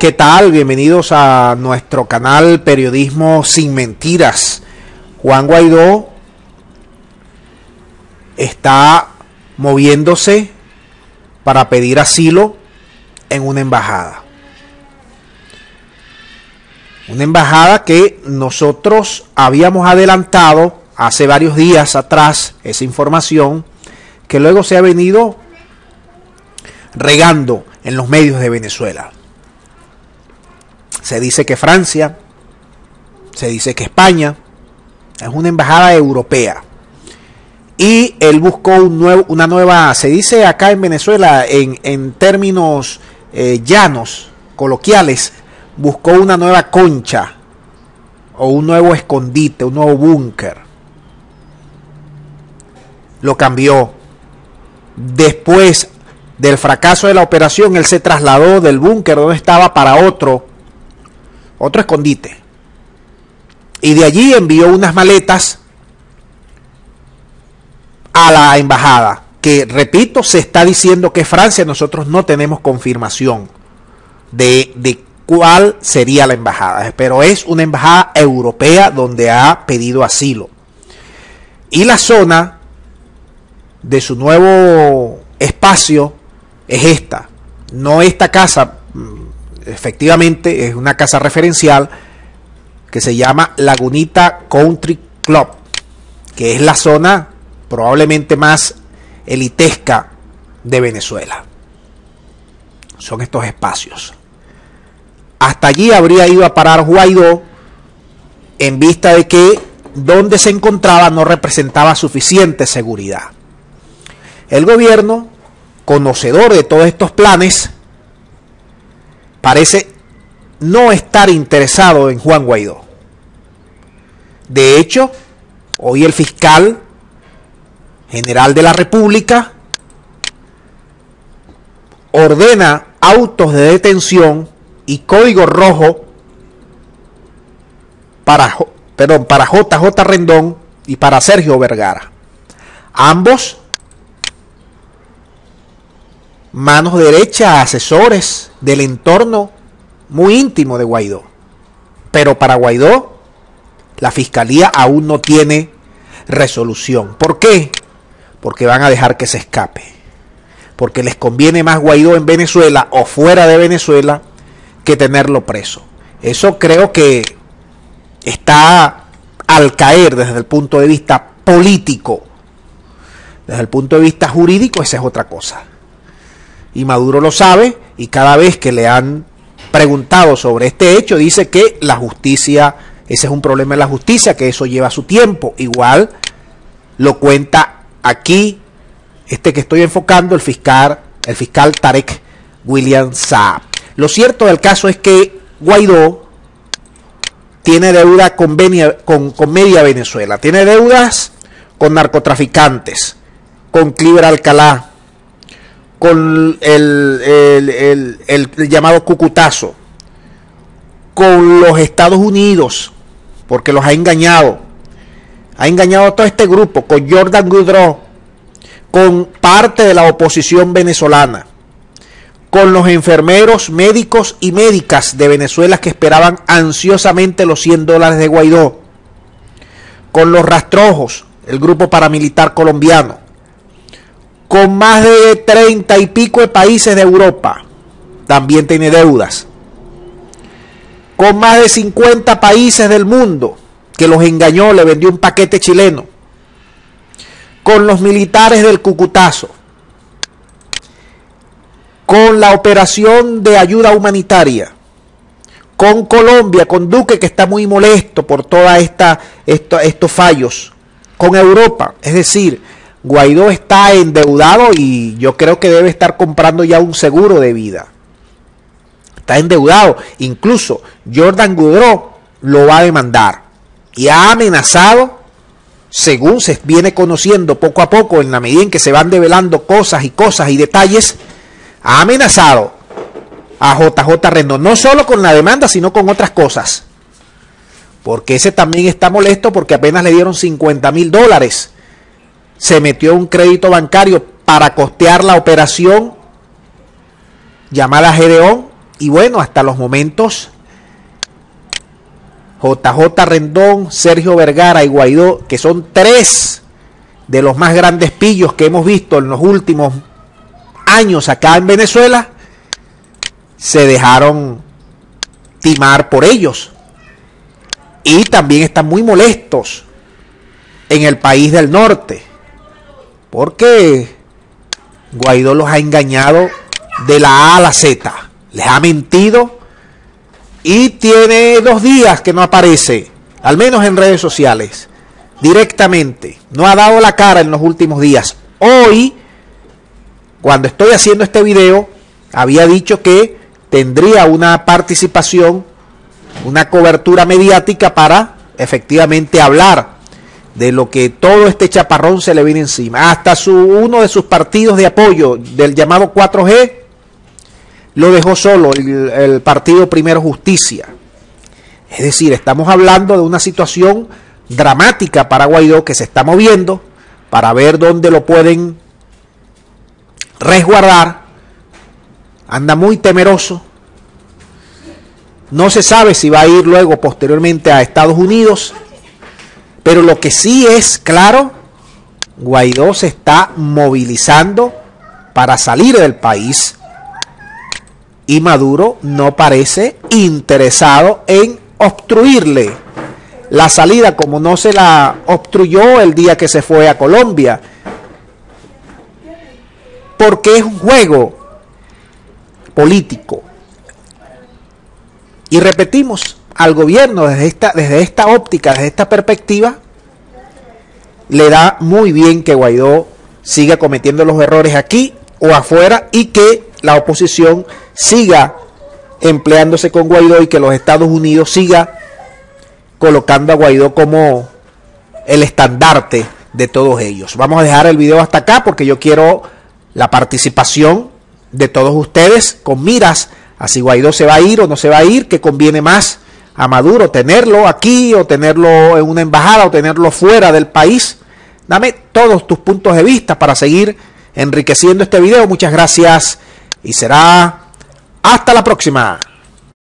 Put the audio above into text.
¿Qué tal? Bienvenidos a nuestro canal Periodismo sin Mentiras. Juan Guaidó está moviéndose para pedir asilo en una embajada. Una embajada que nosotros habíamos adelantado hace varios días atrás esa información que luego se ha venido regando en los medios de Venezuela. Se dice que Francia, se dice que España, es una embajada europea. Y él buscó un nuevo, una nueva, se dice acá en Venezuela, en, términos eh, llanos, coloquiales, buscó una nueva concha o un nuevo escondite, un nuevo búnker. Lo cambió. Después del fracaso de la operación, él se trasladó del búnker donde estaba para otro otro escondite. Y de allí envió unas maletas a la embajada, que repito, se está diciendo que Francia, nosotros no tenemos confirmación de, de cuál sería la embajada, pero es una embajada europea donde ha pedido asilo. Y la zona de su nuevo espacio es esta, no esta casa efectivamente es una casa referencial que se llama Lagunita Country Club, que es la zona probablemente más elitesca de Venezuela. Son estos espacios. Hasta allí habría ido a parar Guaidó en vista de que donde se encontraba no representaba suficiente seguridad. El gobierno, conocedor de todos estos planes, parece no estar interesado en Juan Guaidó. De hecho, hoy el fiscal general de la República ordena autos de detención y código rojo para, perdón, para JJ Rendón y para Sergio Vergara. Ambos manos derechas, asesores del entorno muy íntimo de Guaidó. Pero para Guaidó, la fiscalía aún no tiene resolución. ¿Por qué? Porque van a dejar que se escape. Porque les conviene más Guaidó en Venezuela o fuera de Venezuela que tenerlo preso. Eso creo que está al caer desde el punto de vista político. Desde el punto de vista jurídico, esa es otra cosa y Maduro lo sabe y cada vez que le han preguntado sobre este hecho dice que la justicia, ese es un problema de la justicia, que eso lleva su tiempo. Igual lo cuenta aquí este que estoy enfocando, el fiscal, el fiscal Tarek William Saab. Lo cierto del caso es que Guaidó tiene deuda con, con, con media Venezuela, tiene deudas con narcotraficantes, con Cliver Alcalá, con el, llamado cucutazo, con los Estados Unidos, porque los ha engañado. Ha engañado a todo este grupo, con Jordan Goudreau, con parte de la oposición venezolana, con los enfermeros, médicos y médicas de Venezuela que esperaban ansiosamente los 100 dólares de Guaidó, con los rastrojos, el grupo paramilitar colombiano, con más de treinta y pico de países de Europa. También tiene deudas. Con más de 50 países del mundo que los engañó, le vendió un paquete chileno. Con los militares del Cucutazo. Con la operación de ayuda humanitaria. Con Colombia, con Duque que está muy molesto por todos esta, estos fallos. Con Europa, es decir, Guaidó está endeudado y yo creo que debe estar comprando ya un seguro de vida. Está endeudado. Incluso Jordan Goudreau lo va a demandar. Y ha amenazado, según se viene conociendo poco a poco, en la medida en que se van develando cosas y cosas y detalles, ha amenazado a JJ Rendón, no solo con la demanda, sino con otras cosas. Porque ese también está molesto porque apenas le dieron 50 mil dólares se metió un crédito bancario para costear la operación llamada Gedeón Y bueno, hasta los momentos, JJ Rendón, Sergio Vergara y Guaidó, que son tres de los más grandes pillos que hemos visto en los últimos años acá en Venezuela, se dejaron timar por ellos. Y también están muy molestos en el país del norte. Porque Guaidó los ha engañado de la A a la Z. Les ha mentido. Y tiene dos días que no aparece. Al menos en redes sociales. Directamente. No ha dado la cara en los últimos días. Hoy, cuando estoy haciendo este video, había dicho que tendría una participación, una cobertura mediática para efectivamente hablar de lo que todo este chaparrón se le viene encima. Hasta su, uno de sus partidos de apoyo del llamado 4G lo dejó solo, el, el partido Primero Justicia. Es decir, estamos hablando de una situación dramática para Guaidó que se está moviendo para ver dónde lo pueden resguardar. Anda muy temeroso. No se sabe si va a ir luego posteriormente a Estados Unidos pero lo que sí es claro, Guaidó se está movilizando para salir del país y Maduro no parece interesado en obstruirle la salida como no se la obstruyó el día que se fue a Colombia. Porque es un juego político. Y repetimos, al gobierno desde esta, desde esta óptica, desde esta perspectiva, le da muy bien que Guaidó siga cometiendo los errores aquí o afuera y que la oposición siga empleándose con Guaidó y que los Estados Unidos siga colocando a Guaidó como el estandarte de todos ellos. Vamos a dejar el video hasta acá porque yo quiero la participación de todos ustedes con miras a si Guaidó se va a ir o no se va a ir, que conviene más a Maduro, tenerlo aquí o tenerlo en una embajada o tenerlo fuera del país. Dame todos tus puntos de vista para seguir enriqueciendo este video. Muchas gracias y será hasta la próxima.